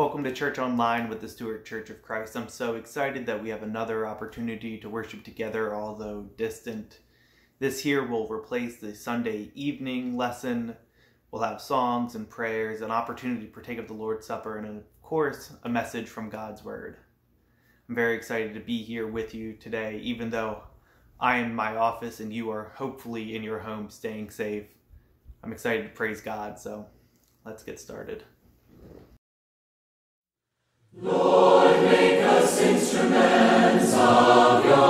Welcome to Church Online with the Stuart Church of Christ. I'm so excited that we have another opportunity to worship together, although distant. This here will replace the Sunday evening lesson. We'll have songs and prayers, an opportunity to partake of the Lord's Supper, and of course, a message from God's Word. I'm very excited to be here with you today, even though I am in my office and you are hopefully in your home staying safe. I'm excited to praise God, so let's get started. Lord, make us instruments of your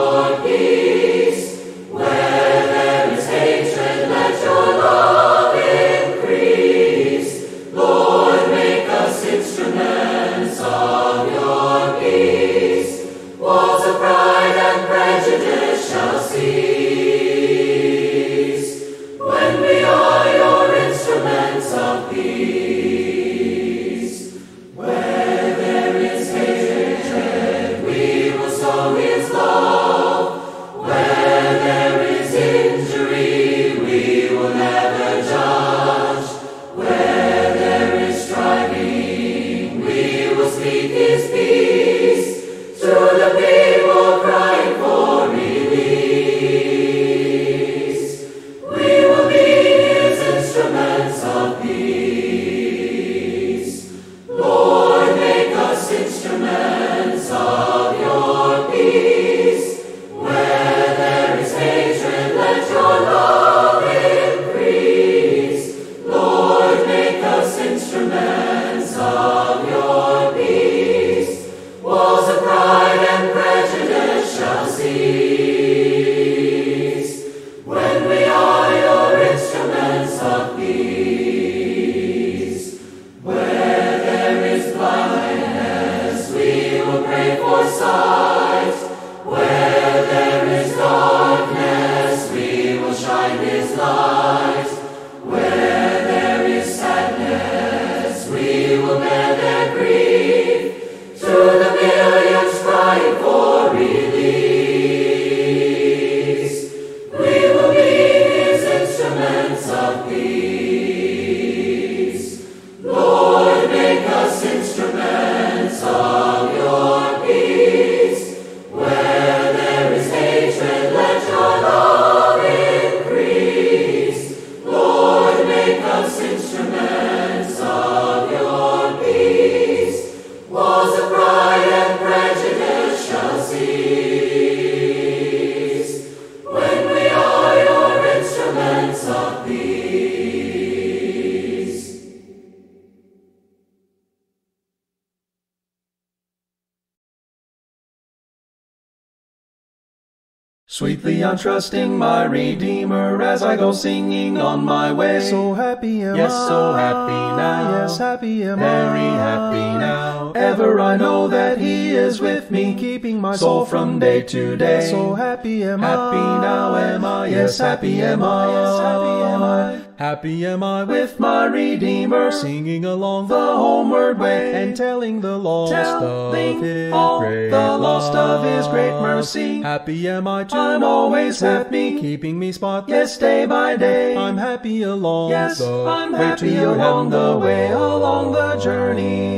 I'm trusting my Redeemer as I go singing on my way. So happy am Yes, I. so happy now. Yes, happy am I. Very happy now. Ever I know that He is with me, keeping my soul from day to day. So happy am I. Happy now am I, yes, happy am I. Yes, happy am I. Happy am I with my Redeemer, singing along the homeward way, And telling the lost telling of His all great the lost of His great mercy. Happy am I to I'm always happy, me, keeping me spotless yes, day by day. I'm happy along Yes, the I'm way happy along the way, along the journey.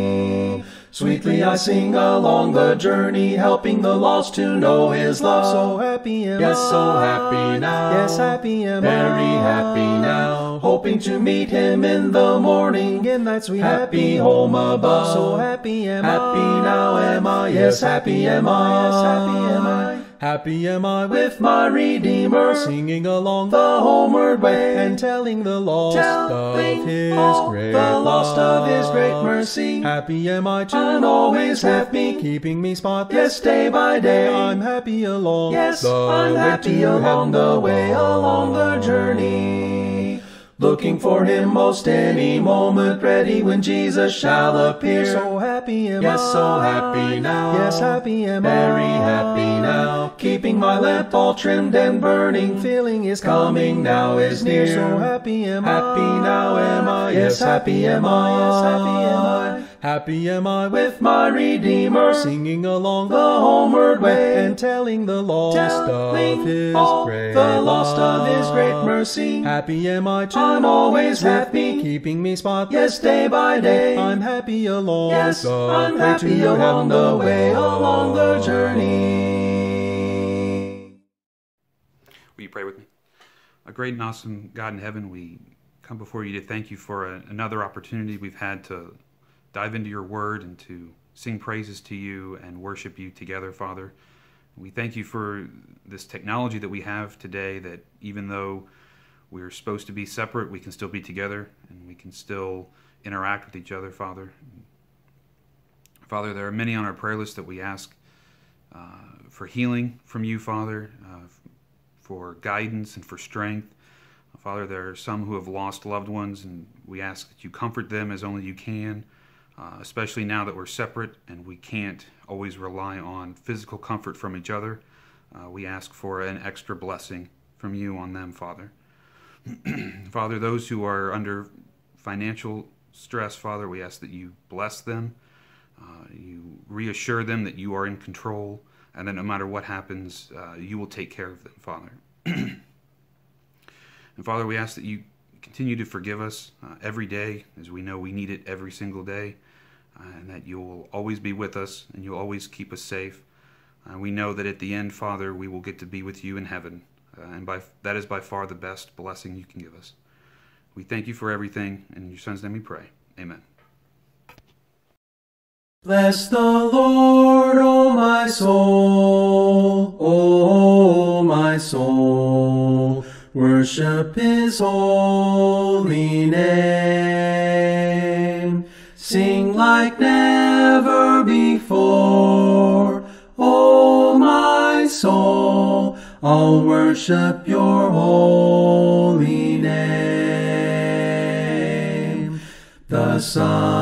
Sweetly I sing along the journey, helping the lost to know His love. So happy am Yes, so happy now. Yes, happy am Very I. happy now, hoping to meet Him in the morning. In that sweet Happy home above. So happy am Happy I. Happy now am I, yes, happy am I. Yes, happy am I. Happy am I with my Redeemer, Singing along the homeward way, and telling the lost telling of His great the lost of His great mercy. Happy am I to I'm always happy, me, keeping me spotless day by day. I'm happy along Yes, the I'm way happy along the way, along the journey. Looking for him most any moment, ready when Jesus shall appear. So happy am Yes, I. so happy now. Yes, happy am I. Very happy. Keeping my lamp all trimmed and burning. Feeling is Coming now is near. So happy am I. Happy now am I. Yes, happy am I. Yes, happy am I. Happy am I with my Redeemer, singing along the homeward way, and telling the lost telling of His all great the lost of His great mercy. Happy am I to I'm always happy, keeping me spotless. yes, day by day. I'm happy along Yes, the I'm way happy along the way, along the journey. Will you pray with me? A great and awesome God in heaven, we come before you to thank you for a, another opportunity we've had to dive into your word and to sing praises to you and worship you together, Father. We thank you for this technology that we have today that even though we're supposed to be separate, we can still be together and we can still interact with each other, Father. Father, there are many on our prayer list that we ask uh, for healing from you, Father, uh, for guidance and for strength. Father, there are some who have lost loved ones, and we ask that you comfort them as only you can, uh, especially now that we're separate and we can't always rely on physical comfort from each other. Uh, we ask for an extra blessing from you on them, Father. Father, those who are under financial stress, Father, we ask that you bless them. Uh, you reassure them that you are in control and that no matter what happens, uh, you will take care of them, Father. and Father, we ask that you continue to forgive us uh, every day, as we know we need it every single day, uh, and that you will always be with us and you'll always keep us safe. We know that at the end, Father, we will get to be with you in heaven, uh, and by that is by far the best blessing you can give us. We thank you for everything. In your Son's name we pray. Amen. Bless the Lord, O my soul, O my soul. Worship his holy name. Sing like never before, O my soul. I'll worship your holy name. The sun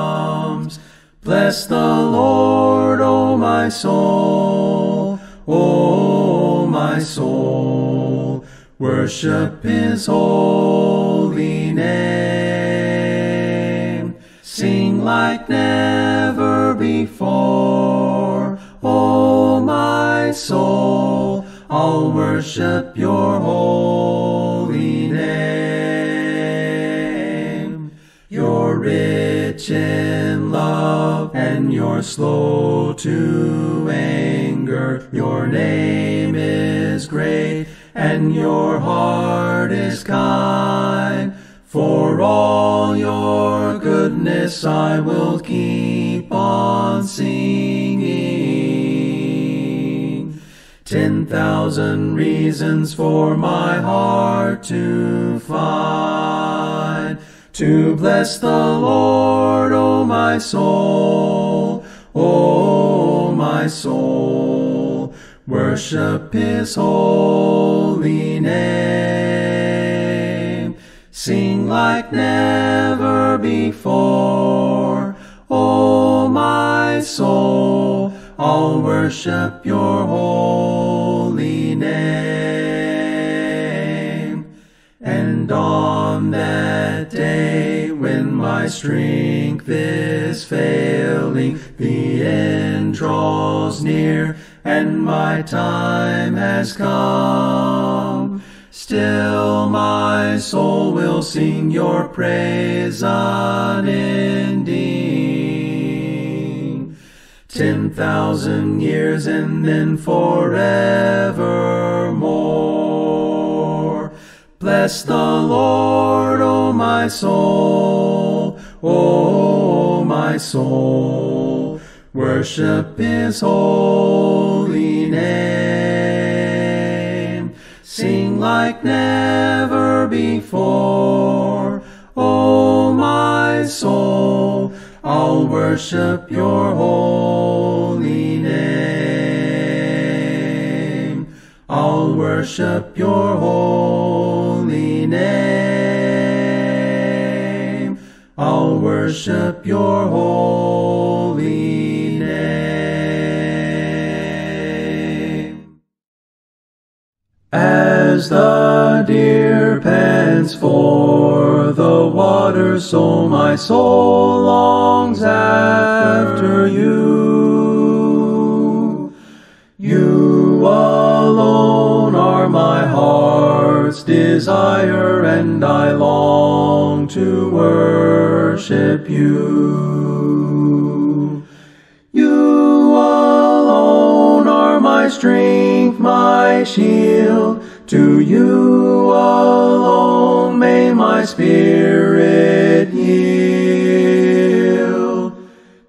Bless the Lord, O my soul, O my soul. Worship his holy name. Sing like never before, O my soul. I'll worship your holy name. You're rich and you're slow to anger. Your name is great and your heart is kind. For all your goodness I will keep on singing. Ten thousand reasons for my heart to find. To bless the Lord, O my soul, O my soul. Worship his holy name. Sing like never before, O my soul. I'll worship your holy name. And on strength is failing, the end draws near and my time has come. Still my soul will sing your praise unending. Ten thousand years and then forevermore. Bless the Lord, O my soul, O my soul, worship his holy name. Sing like never before, O my soul, I'll worship your holy name. I'll worship your holy worship your holy name. As the deer pants for the water, so my soul longs after you. Heart's desire, and I long to worship you. You alone are my strength, my shield. To you alone may my spirit yield.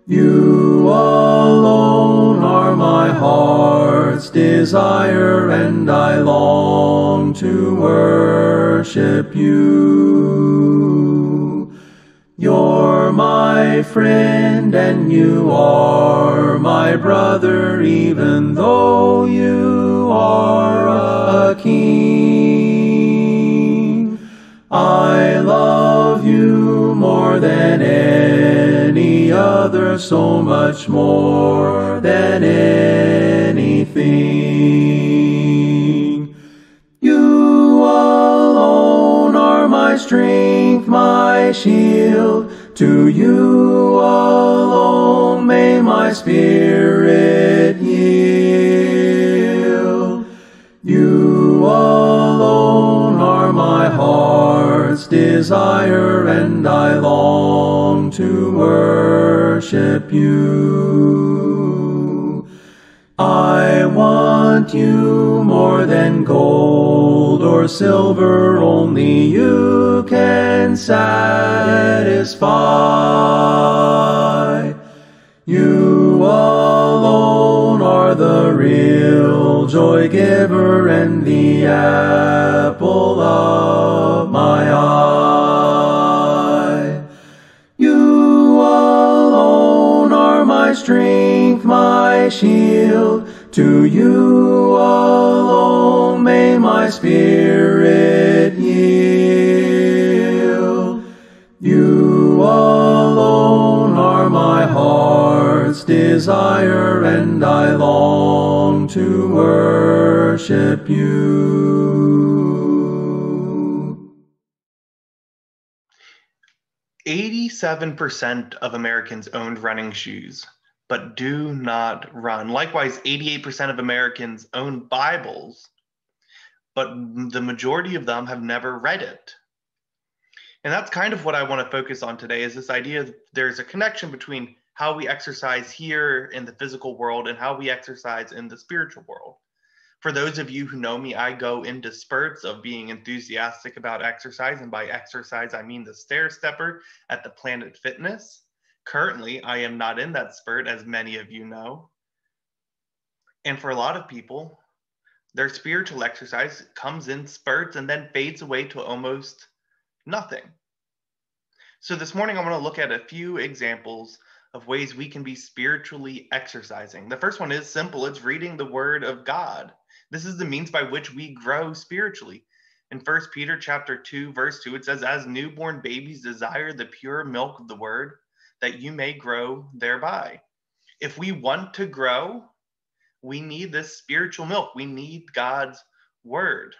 You alone are my heart's desire, and I long to worship you. You're my friend, and you are my brother, even though you are a king. I love you more than any other, so much more than anything. Shield. To you alone may my spirit yield. You alone are my heart's desire, and I long to worship you. I want you more than gold or silver, only you can satisfy. You alone are the real joy giver and the apple of my eye. You alone are my strength, my shield. To you alone may my spirit yield. You alone are my heart's desire, and I long to worship you. 87% of Americans owned running shoes, but do not run. Likewise, 88% of Americans own Bibles, but the majority of them have never read it. And that's kind of what I want to focus on today is this idea that there's a connection between how we exercise here in the physical world and how we exercise in the spiritual world. For those of you who know me, I go into spurts of being enthusiastic about exercise. And by exercise, I mean the stair stepper at the Planet Fitness. Currently, I am not in that spurt, as many of you know. And for a lot of people, their spiritual exercise comes in spurts and then fades away to almost nothing. So, this morning, I want to look at a few examples of ways we can be spiritually exercising. The first one is simple it's reading the Word of God. This is the means by which we grow spiritually. In 1 Peter chapter 2 verse 2 it says as newborn babies desire the pure milk of the word that you may grow thereby. If we want to grow, we need this spiritual milk. We need God's word.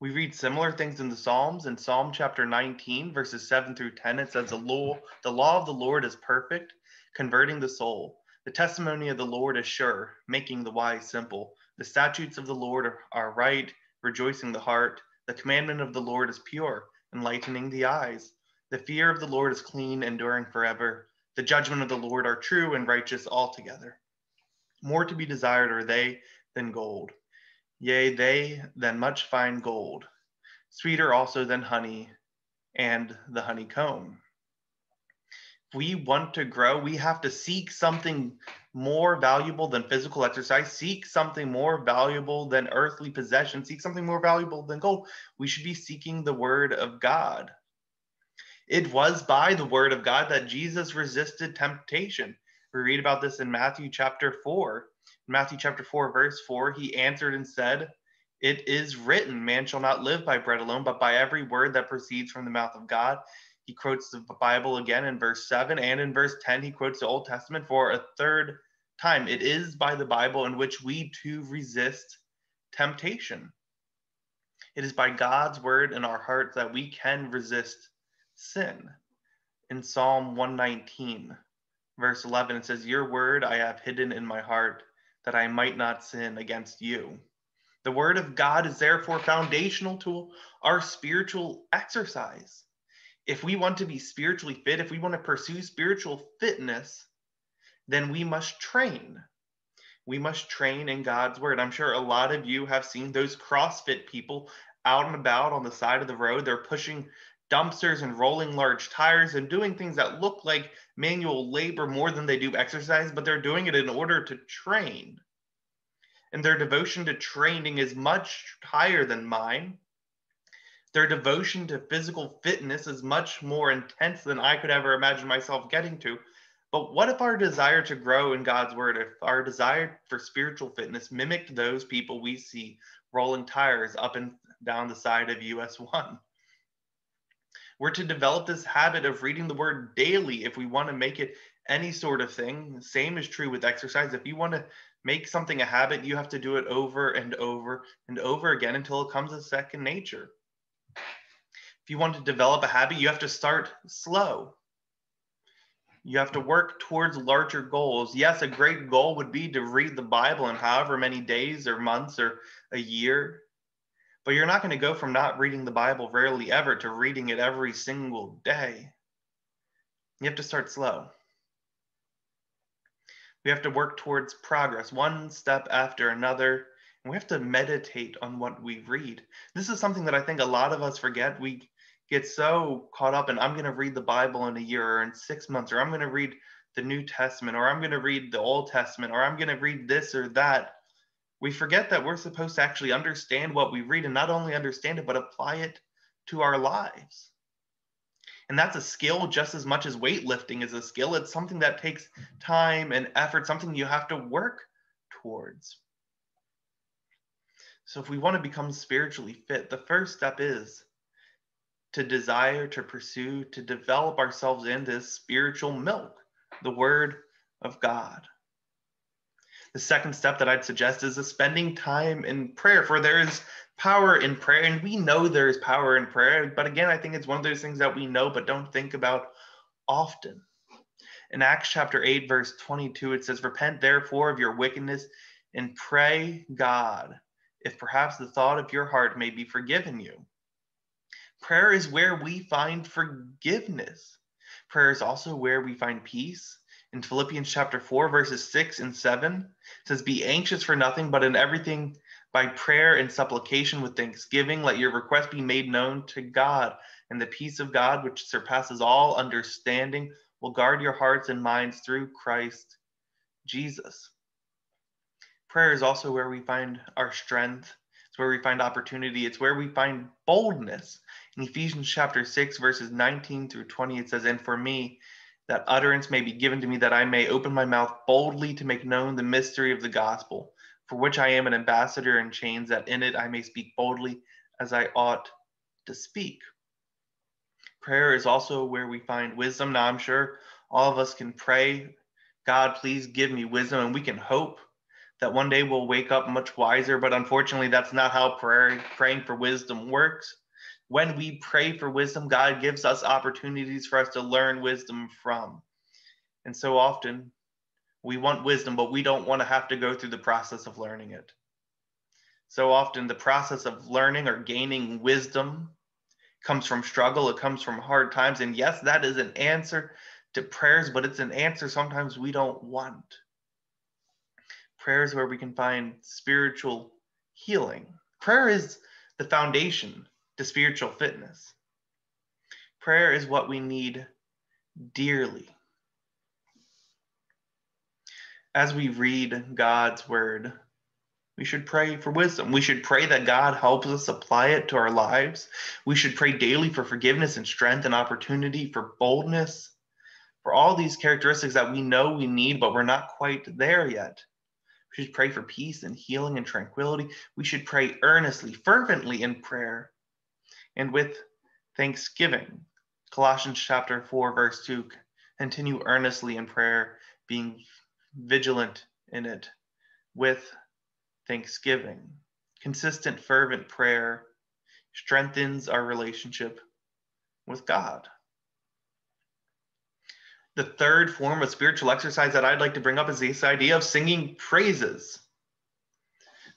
We read similar things in the Psalms. In Psalm chapter 19, verses 7 through 10, it says, the law, the law of the Lord is perfect, converting the soul. The testimony of the Lord is sure, making the wise simple. The statutes of the Lord are, are right, rejoicing the heart. The commandment of the Lord is pure, enlightening the eyes. The fear of the Lord is clean, enduring forever. The judgment of the Lord are true and righteous altogether. More to be desired are they than gold, yea, they than much fine gold, sweeter also than honey and the honeycomb. If we want to grow, we have to seek something more valuable than physical exercise, seek something more valuable than earthly possession, seek something more valuable than gold. We should be seeking the word of God. It was by the word of God that Jesus resisted temptation. We read about this in Matthew chapter 4. In Matthew chapter 4, verse 4, he answered and said, It is written, man shall not live by bread alone, but by every word that proceeds from the mouth of God. He quotes the Bible again in verse 7, and in verse 10, he quotes the Old Testament for a third time. It is by the Bible in which we too resist temptation. It is by God's word in our hearts that we can resist sin. In Psalm 119, verse 11, it says, Your word I have hidden in my heart that I might not sin against you. The word of God is therefore foundational to our spiritual exercise. If we want to be spiritually fit, if we want to pursue spiritual fitness, then we must train. We must train in God's word. I'm sure a lot of you have seen those CrossFit people out and about on the side of the road. They're pushing dumpsters and rolling large tires and doing things that look like manual labor more than they do exercise, but they're doing it in order to train. And their devotion to training is much higher than mine. Their devotion to physical fitness is much more intense than I could ever imagine myself getting to. But what if our desire to grow in God's word, if our desire for spiritual fitness mimicked those people we see rolling tires up and down the side of US 1? We're to develop this habit of reading the word daily if we want to make it any sort of thing. Same is true with exercise. If you want to make something a habit, you have to do it over and over and over again until it comes a second nature. If you want to develop a habit, you have to start slow. You have to work towards larger goals. Yes, a great goal would be to read the Bible in however many days or months or a year. But you're not going to go from not reading the Bible rarely ever to reading it every single day. You have to start slow. We have to work towards progress, one step after another. And we have to meditate on what we read. This is something that I think a lot of us forget. We get so caught up in, I'm going to read the Bible in a year or in six months, or I'm going to read the New Testament, or I'm going to read the Old Testament, or I'm going to read this or that we forget that we're supposed to actually understand what we read and not only understand it, but apply it to our lives. And that's a skill just as much as weightlifting is a skill. It's something that takes time and effort, something you have to work towards. So, if we want to become spiritually fit, the first step is to desire, to pursue, to develop ourselves in this spiritual milk, the Word of God. The second step that I'd suggest is spending time in prayer, for there is power in prayer, and we know there is power in prayer. But again, I think it's one of those things that we know but don't think about often. In Acts chapter 8, verse 22, it says, Repent therefore of your wickedness and pray God, if perhaps the thought of your heart may be forgiven you. Prayer is where we find forgiveness. Prayer is also where we find peace in Philippians chapter 4, verses 6 and 7. It says, Be anxious for nothing, but in everything by prayer and supplication with thanksgiving, let your request be made known to God. And the peace of God, which surpasses all understanding, will guard your hearts and minds through Christ Jesus. Prayer is also where we find our strength. It's where we find opportunity. It's where we find boldness. In Ephesians chapter 6, verses 19 through 20, it says, And for me, that utterance may be given to me that I may open my mouth boldly to make known the mystery of the gospel, for which I am an ambassador in chains, that in it I may speak boldly as I ought to speak. Prayer is also where we find wisdom. Now, I'm sure all of us can pray, God, please give me wisdom, and we can hope that one day we'll wake up much wiser. But unfortunately, that's not how prayer, praying for wisdom works when we pray for wisdom, God gives us opportunities for us to learn wisdom from. And so often we want wisdom, but we don't want to have to go through the process of learning it. So often the process of learning or gaining wisdom comes from struggle, it comes from hard times. And yes, that is an answer to prayers, but it's an answer sometimes we don't want. Prayers where we can find spiritual healing. Prayer is the foundation to spiritual fitness. Prayer is what we need dearly. As we read God's word, we should pray for wisdom. We should pray that God helps us apply it to our lives. We should pray daily for forgiveness and strength and opportunity for boldness, for all these characteristics that we know we need, but we're not quite there yet. We should pray for peace and healing and tranquility. We should pray earnestly, fervently in prayer, and with thanksgiving. Colossians chapter 4, verse 2 continue earnestly in prayer, being vigilant in it with thanksgiving. Consistent, fervent prayer strengthens our relationship with God. The third form of spiritual exercise that I'd like to bring up is this idea of singing praises.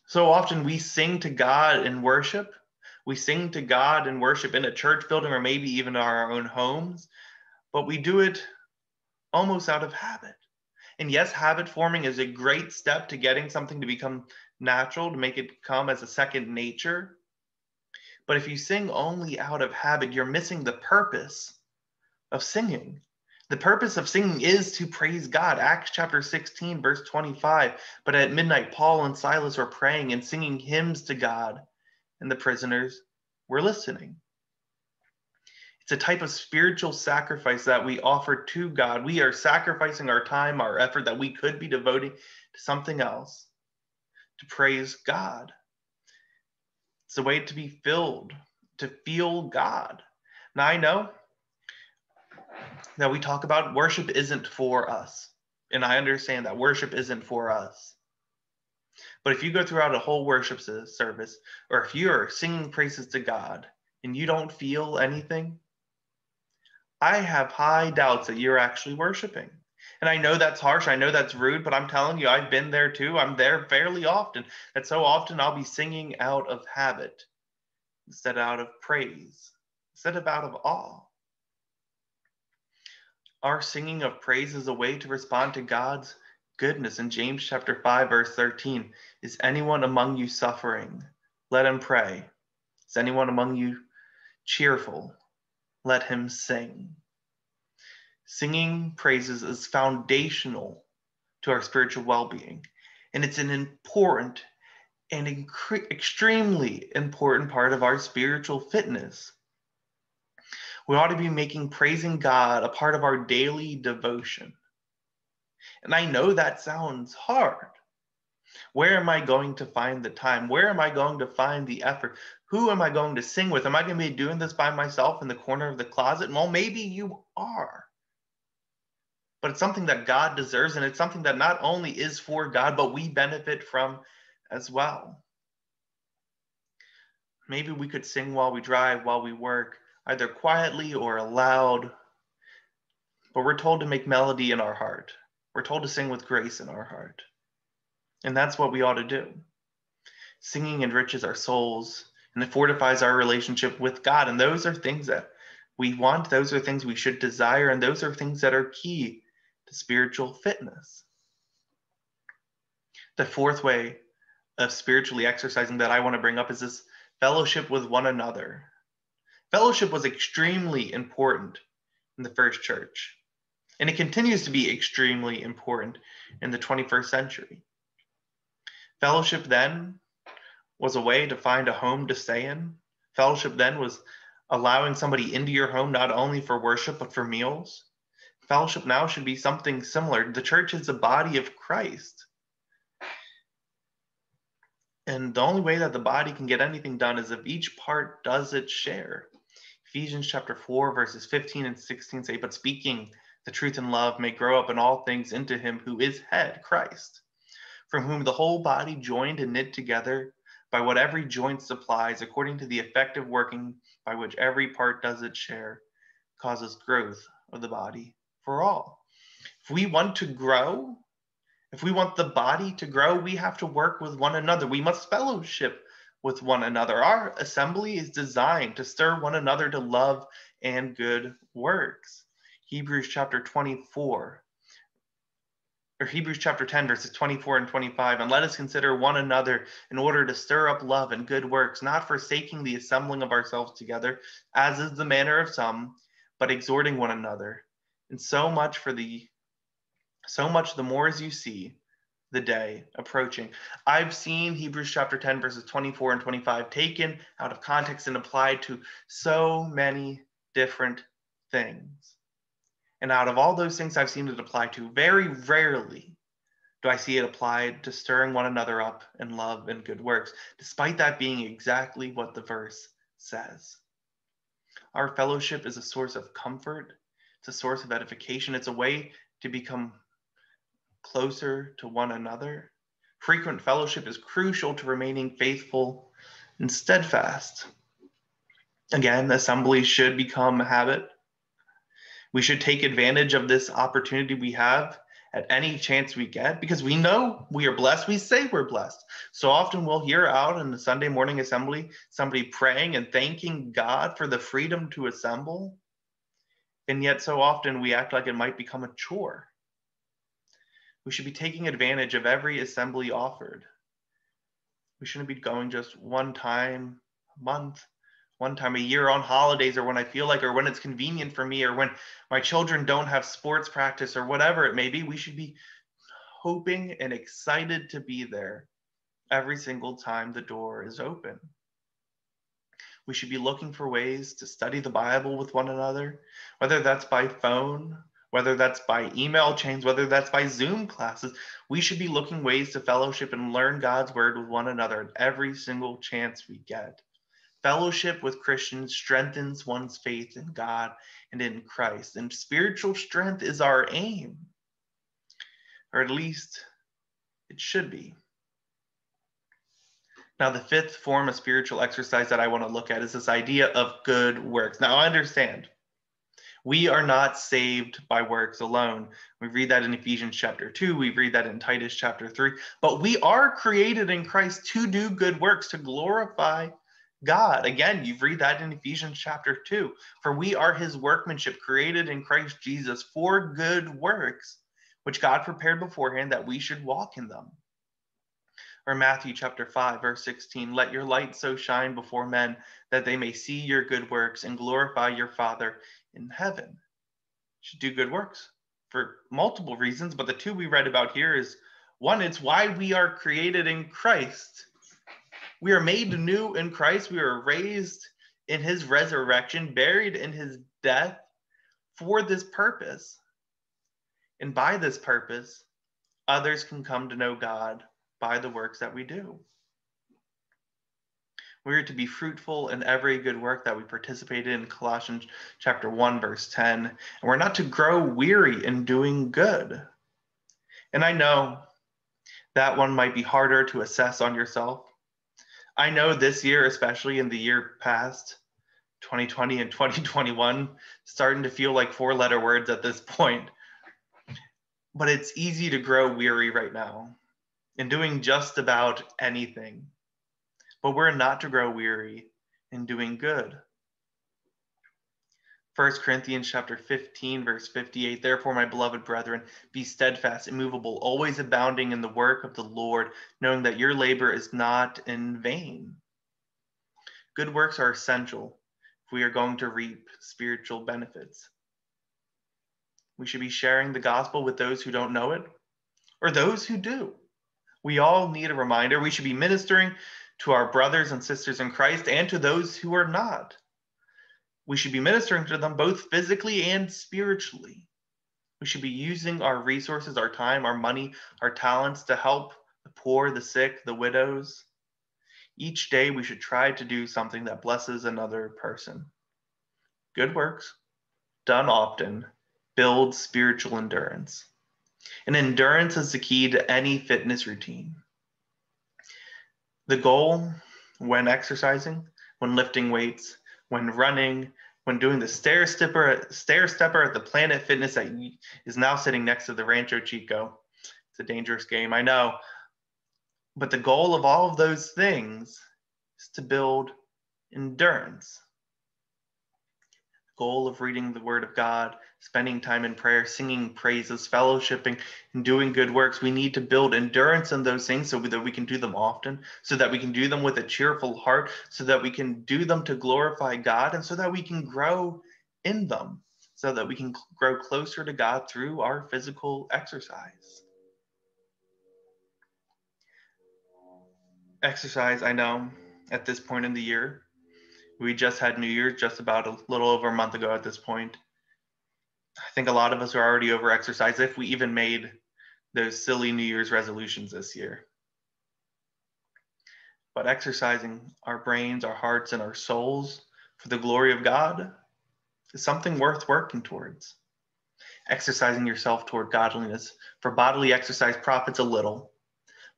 So often we sing to God in worship. We sing to God and worship in a church building or maybe even our own homes, but we do it almost out of habit. And yes, habit forming is a great step to getting something to become natural, to make it come as a second nature. But if you sing only out of habit, you're missing the purpose of singing. The purpose of singing is to praise God. Acts chapter 16, verse 25. But at midnight, Paul and Silas were praying and singing hymns to God, and the prisoners were listening. It's a type of spiritual sacrifice that we offer to God. We are sacrificing our time, our effort that we could be devoting to something else to praise God. It's a way to be filled, to feel God. Now, I know that we talk about worship isn't for us. And I understand that worship isn't for us. But if you go throughout a whole worship service, or if you're singing praises to God and you don't feel anything, I have high doubts that you're actually worshiping. And I know that's harsh. I know that's rude, but I'm telling you, I've been there too. I'm there fairly often. And so often I'll be singing out of habit instead out of praise, instead of out of awe. Our singing of praise is a way to respond to God's goodness. In James chapter 5, verse 13, is anyone among you suffering? Let him pray. Is anyone among you cheerful? Let him sing. Singing praises is foundational to our spiritual well being, and it's an important and incre- extremely important part of our spiritual fitness. We ought to be making praising God a part of our daily devotion. And I know that sounds hard. Where am I going to find the time? Where am I going to find the effort? Who am I going to sing with? Am I going to be doing this by myself in the corner of the closet? Well, maybe you are. But it's something that God deserves, and it's something that not only is for God, but we benefit from as well. Maybe we could sing while we drive, while we work, either quietly or aloud. But we're told to make melody in our heart. We're told to sing with grace in our heart. And that's what we ought to do. Singing enriches our souls and it fortifies our relationship with God. And those are things that we want, those are things we should desire, and those are things that are key to spiritual fitness. The fourth way of spiritually exercising that I want to bring up is this fellowship with one another. Fellowship was extremely important in the first church, and it continues to be extremely important in the 21st century. Fellowship then was a way to find a home to stay in. Fellowship then was allowing somebody into your home not only for worship but for meals. Fellowship now should be something similar. The church is the body of Christ. And the only way that the body can get anything done is if each part does its share. Ephesians chapter 4, verses 15 and 16 say, But speaking the truth in love may grow up in all things into him who is head, Christ, from whom the whole body joined and knit together by what every joint supplies, according to the effective working by which every part does its share, causes growth of the body for all. If we want to grow, if we want the body to grow, we have to work with one another. We must fellowship with one another. Our assembly is designed to stir one another to love and good works. Hebrews chapter 24, or Hebrews chapter 10, verses 24 and 25. And let us consider one another in order to stir up love and good works, not forsaking the assembling of ourselves together, as is the manner of some, but exhorting one another. And so much for the so much the more as you see the day approaching. I've seen Hebrews chapter 10, verses 24 and 25 taken out of context and applied to so many different things. And out of all those things I've seen it apply to, very rarely do I see it applied to stirring one another up in love and good works, despite that being exactly what the verse says. Our fellowship is a source of comfort, it's a source of edification, it's a way to become closer to one another. Frequent fellowship is crucial to remaining faithful and steadfast. Again, assembly should become a habit. We should take advantage of this opportunity we have at any chance we get because we know we are blessed. We say we're blessed. So often we'll hear out in the Sunday morning assembly somebody praying and thanking God for the freedom to assemble. And yet, so often we act like it might become a chore. We should be taking advantage of every assembly offered. We shouldn't be going just one time a month, one time a year on holidays, or when I feel like, or when it's convenient for me, or when my children don't have sports practice, or whatever it may be. We should be hoping and excited to be there every single time the door is open. We should be looking for ways to study the Bible with one another, whether that's by phone whether that's by email chains, whether that's by Zoom classes, we should be looking ways to fellowship and learn God's word with one another at every single chance we get. Fellowship with Christians strengthens one's faith in God and in Christ, and spiritual strength is our aim, or at least it should be. Now, the fifth form of spiritual exercise that I want to look at is this idea of good works. Now, I understand we are not saved by works alone. We read that in Ephesians chapter 2, we read that in Titus chapter 3. But we are created in Christ to do good works, to glorify God. Again, you read that in Ephesians chapter 2. For we are his workmanship, created in Christ Jesus for good works, which God prepared beforehand that we should walk in them. Or Matthew chapter 5, verse 16 Let your light so shine before men that they may see your good works and glorify your Father in heaven. You should do good works for multiple reasons, but the two we read about here is one, it's why we are created in Christ. We are made new in Christ. We are raised in his resurrection, buried in his death for this purpose. And by this purpose, others can come to know God by the works that we do. We are to be fruitful in every good work that we participate in, Colossians chapter 1, verse 10. And we're not to grow weary in doing good. And I know that one might be harder to assess on yourself. I know this year, especially in the year past, 2020 and 2021, starting to feel like four letter words at this point. But it's easy to grow weary right now in doing just about anything but we're not to grow weary in doing good. 1 Corinthians chapter 15 verse 58 Therefore my beloved brethren be steadfast immovable always abounding in the work of the Lord knowing that your labor is not in vain. Good works are essential if we are going to reap spiritual benefits. We should be sharing the gospel with those who don't know it or those who do. We all need a reminder. We should be ministering to our brothers and sisters in Christ and to those who are not. We should be ministering to them both physically and spiritually. We should be using our resources, our time, our money, our talents to help the poor, the sick, the widows. Each day, we should try to do something that blesses another person. Good works, done often, build spiritual endurance. And endurance is the key to any fitness routine. The goal when exercising, when lifting weights, when running, when doing the stair stepper, stair stepper at the Planet Fitness that is now sitting next to the Rancho Chico. It's a dangerous game, I know. But the goal of all of those things is to build endurance goal of reading the Word of God, spending time in prayer, singing praises, fellowshipping, and doing good works, we need to build endurance in those things so that we can do them often, so that we can do them with a cheerful heart, so that we can do them to glorify God, and so that we can grow in them, so that we can grow closer to God through our physical exercise. Exercise, I know, at this point in the year, we just had New Year's just about a little over a month ago at this point. I think a lot of us are already over exercised if we even made those silly New Year's resolutions this year. But exercising our brains, our hearts, and our souls for the glory of God is something worth working towards. Exercising yourself toward godliness, for bodily exercise profits a little,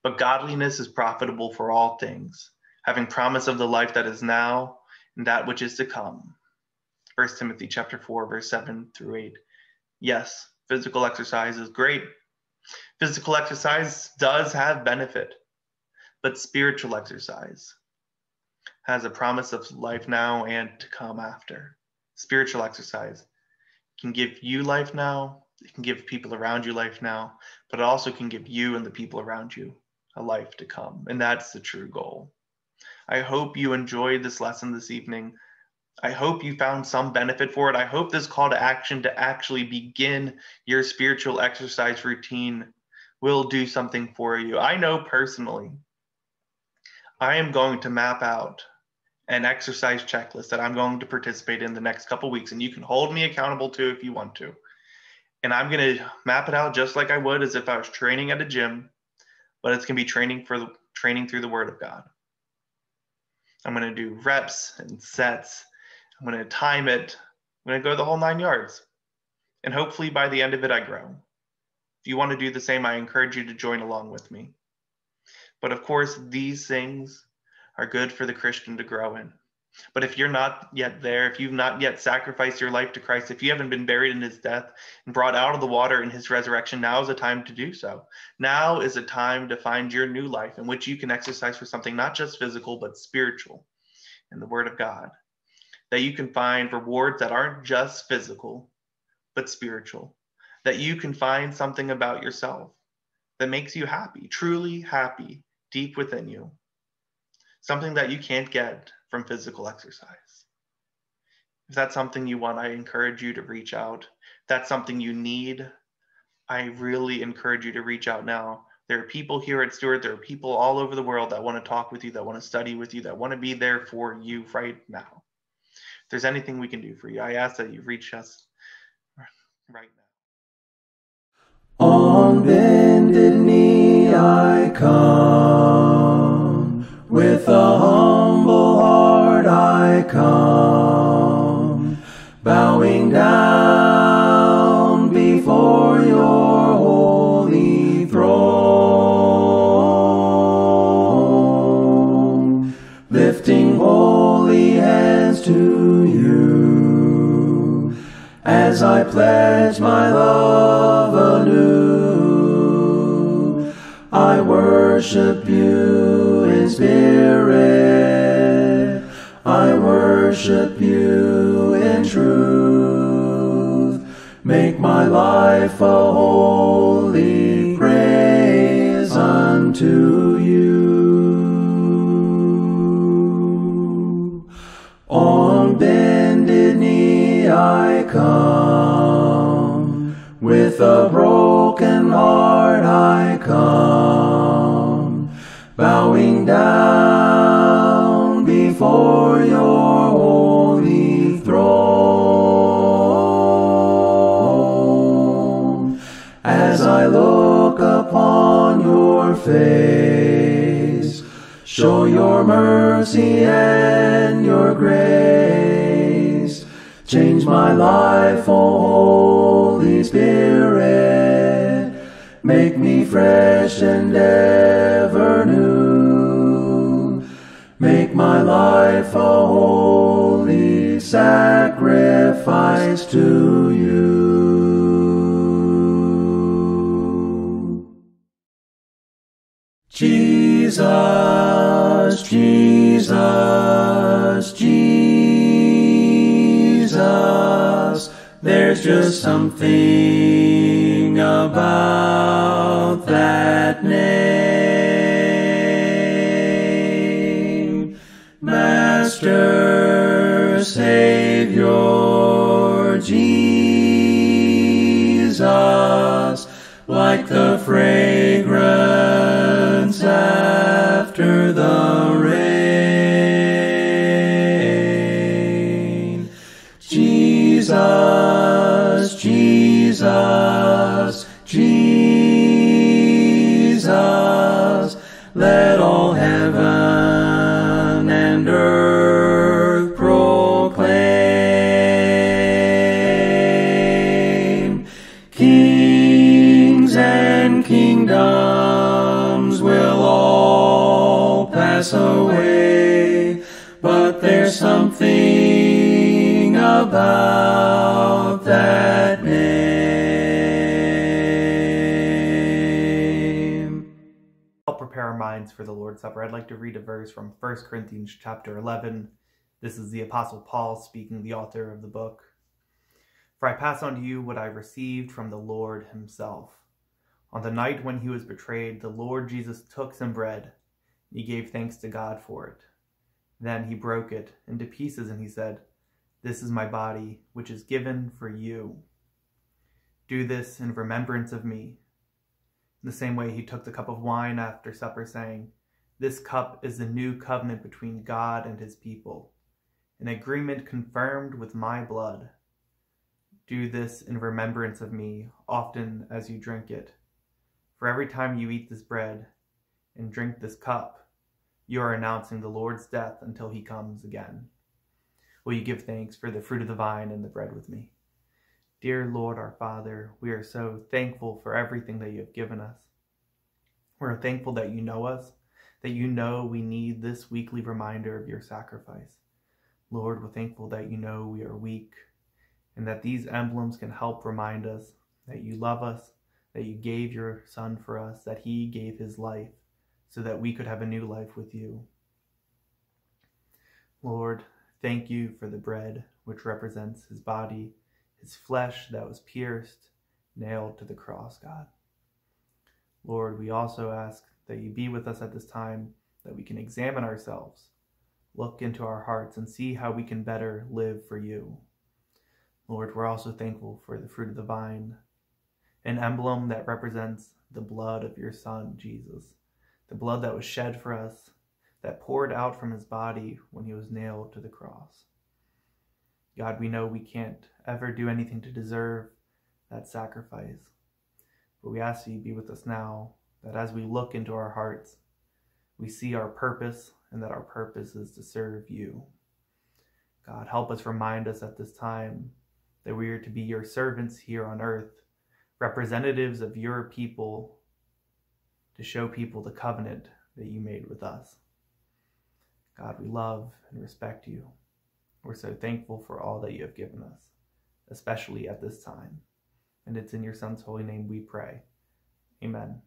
but godliness is profitable for all things, having promise of the life that is now and that which is to come. 1 Timothy chapter 4 verse 7 through 8. Yes, physical exercise is great. Physical exercise does have benefit, but spiritual exercise has a promise of life now and to come after. Spiritual exercise can give you life now, it can give people around you life now, but it also can give you and the people around you a life to come. And that's the true goal. I hope you enjoyed this lesson this evening. I hope you found some benefit for it. I hope this call to action to actually begin your spiritual exercise routine will do something for you. I know personally, I am going to map out an exercise checklist that I'm going to participate in the next couple weeks, and you can hold me accountable to if you want to. And I'm going to map it out just like I would as if I was training at a gym, but it's going to be training for the training through the Word of God. I'm going to do reps and sets. I'm going to time it. I'm going to go the whole nine yards. And hopefully by the end of it, I grow. If you want to do the same, I encourage you to join along with me. But of course, these things are good for the Christian to grow in. But if you're not yet there, if you've not yet sacrificed your life to Christ, if you haven't been buried in his death and brought out of the water in his resurrection, now is a time to do so. Now is a time to find your new life in which you can exercise for something not just physical, but spiritual in the Word of God. That you can find rewards that aren't just physical, but spiritual. That you can find something about yourself that makes you happy, truly happy, deep within you. Something that you can't get from physical exercise. If that's something you want, I encourage you to reach out. If that's something you need, I really encourage you to reach out now. There are people here at Stuart, there are people all over the world that want to talk with you, that want to study with you, that want to be there for you right now. If there's anything we can do for you, I ask that you reach us right now. On bended knee I come, come, bowing down before your holy throne, lifting holy hands to you as I pledge my love anew. I worship you in spirit. Worship you in truth. Make my life a holy praise unto you. On bended knee I come, with a broken heart I come, bowing face, show your mercy and your grace. Change my life, O Holy Spirit. Make me fresh and ever new. Make my life a holy sacrifice to you. Jesus, Jesus, Jesus, there's just something about that name. Master, Savior, Jesus, like the fragrance like to read a verse from 1 Corinthians chapter 11. This is the Apostle Paul speaking, the author of the book. For I pass on to you what I received from the Lord himself. On the night when he was betrayed, the Lord Jesus took some bread. He gave thanks to God for it. Then he broke it into pieces and he said, This is my body, which is given for you. Do this in remembrance of me. In the same way, he took the cup of wine after supper, saying, This cup is the new covenant between God and his people, an agreement confirmed with my blood. Do this in remembrance of me, often as you drink it. For every time you eat this bread and drink this cup, you are announcing the Lord's death until he comes again. Will you give thanks for the fruit of the vine and the bread with me? Dear Lord our Father, we are so thankful for everything that you have given us. We're thankful that you know us, that you know we need this weekly reminder of your sacrifice. Lord, we're thankful that you know we are weak and that these emblems can help remind us that you love us, that you gave your Son for us, that he gave his life so that we could have a new life with you. Lord, thank you for the bread which represents his body, his flesh that was pierced, nailed to the cross, God. Lord, we also ask that you be with us at this time, that we can examine ourselves, look into our hearts, and see how we can better live for you. Lord, we're also thankful for the fruit of the vine, an emblem that represents the blood of your Son, Jesus, the blood that was shed for us, that poured out from his body when he was nailed to the cross. God, we know we can't ever do anything to deserve that sacrifice, but we ask you be with us now, that as we look into our hearts, we see our purpose and that our purpose is to serve you. God, help us remind us at this time that we are to be your servants here on earth, representatives of your people, to show people the covenant that you made with us. God, we love and respect you. We're so thankful for all that you have given us, especially at this time. And it's in your Son's holy name we pray. Amen.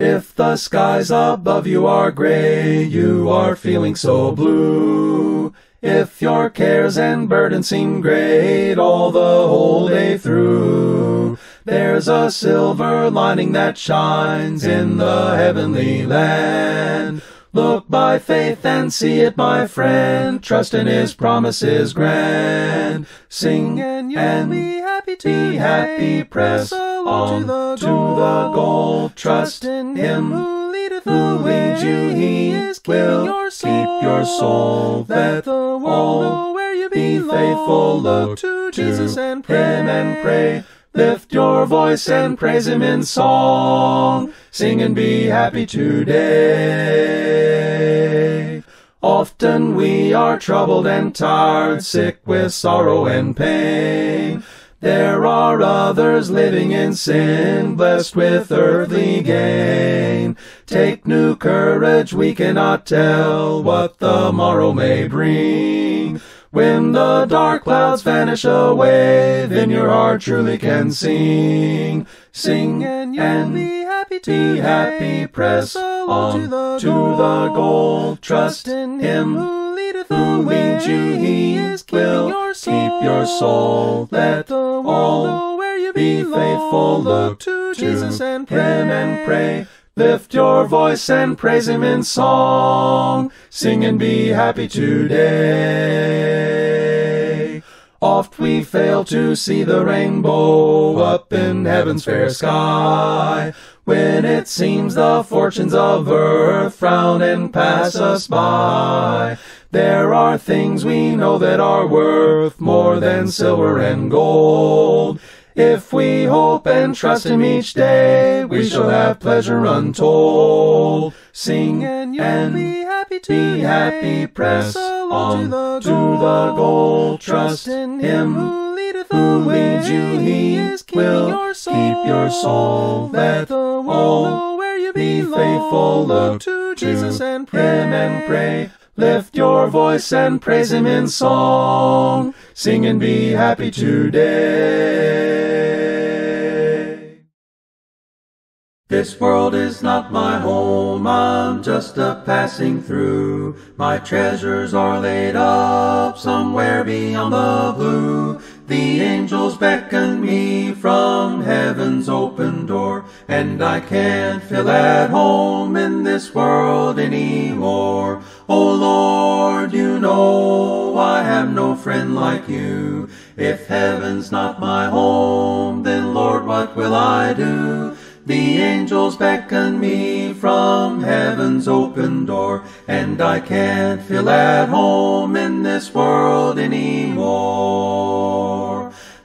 If the skies above you are gray, you are feeling so blue. If your cares and burdens seem great all the whole day through, there's a silver lining that shines in the heavenly land. Look by faith and see it, my friend. Trust in his promises grand. Sing and you'll and be happy be happy. Press on to the goal. Trust in him who leadeth who the way. leads you. He is will your keep your soul. Let the world know where you be belong. faithful. Look to Jesus and pray. Him and pray. Lift your voice and praise Him in song. Sing and be happy today. Often we are troubled and tired, sick with sorrow and pain. There are others living in sin, blessed with earthly gain. Take new courage, we cannot tell what the morrow may bring. When the dark clouds vanish away, then your heart truly can sing. Sing and you'll and be happy be happy, press on to the to the goal. Trust in Him who leadeth the who way. leads you. He is keeping your keep your soul. Let the world all know where you be belong. faithful. Look to to Jesus and pray. Him and pray. Lift your voice and praise Him in song. Sing and be happy today. Oft we fail to see the rainbow up in heaven's fair sky. When it seems the fortunes of earth frown and pass us by. There are things we know that are worth more than silver and gold. If we hope and trust Him each day, we shall have pleasure untold. Sing and you'll and be happy be happy, press on to the goal. Trust in Him who leadeth the way. leads you. He is will your soul. keep your soul. Let the world know where you be belong. faithful. Look to Jesus and pray. Him and pray. Lift your voice and praise Him in song. Sing and be happy today. This world is not my home, I'm just a passing through. My treasures are laid up somewhere beyond the blue. The angels beckon me from heaven's open door, and I can't feel at home in this world anymore. Oh Lord, you know I have no friend like you. If heaven's not my home, then Lord, what will I do? The angels beckon me from heaven's open door, and I can't feel at home in this world anymore.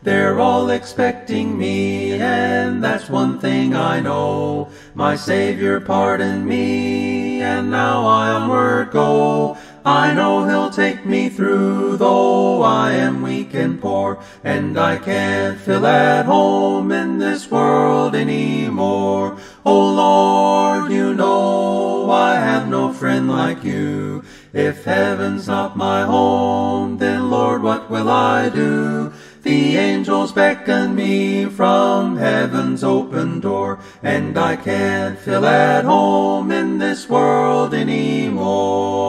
They're all expecting me, and that's one thing I know. My Savior pardoned me, and now I onward go. I know He'll take me through, though I am weak and poor, and I can't feel at home in this world anymore. Oh Lord, you know I have no friend like you. If heaven's not my home, then Lord, what will I do? The angels beckon me from heaven's open door, and I can't feel at home in this world anymore.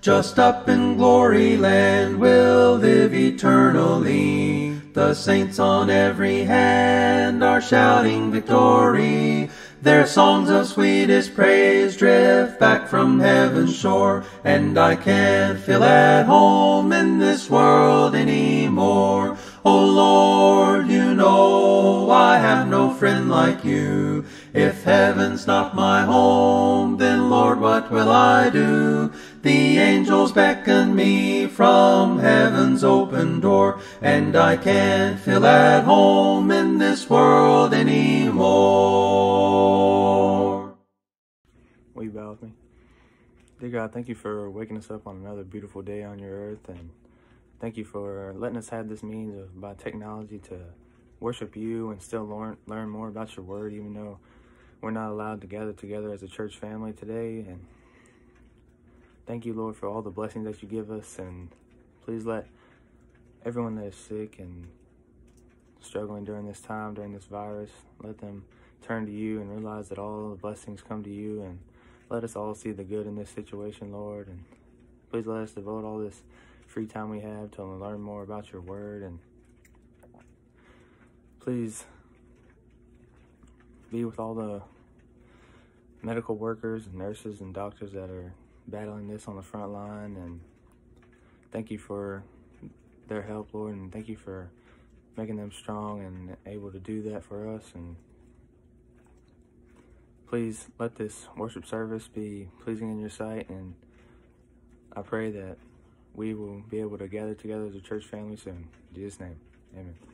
Just up in glory land we'll live eternally. The saints on every hand are shouting victory. Their songs of sweetest praise drift back from heaven's shore, and I can't feel at home in this world anymore. Oh Lord, you know I have no friend like you. If heaven's not my home, then Lord, what will I do? The angels beckon me from heaven's open door, and I can't feel at home in this world anymore. Will you bow with me? Dear God, thank you for waking us up on another beautiful day on your earth, and thank you for letting us have this means of by technology to worship you and still learn learn more about your word, even though we're not allowed to gather together as a church family today. And thank you, Lord, for all the blessings that you give us, and please let everyone that is sick and struggling during this time, during this virus, let them turn to you and realize that all the blessings come to you and let us all see the good in this situation, Lord. And please let us devote all this free time we have to learn more about your word. And please be with all the medical workers and nurses and doctors that are battling this on the front line. And thank you for their help, Lord, and thank you for making them strong and able to do that for us. And please let this worship service be pleasing in your sight. And I pray that we will be able to gather together as a church family soon. In Jesus' name, amen.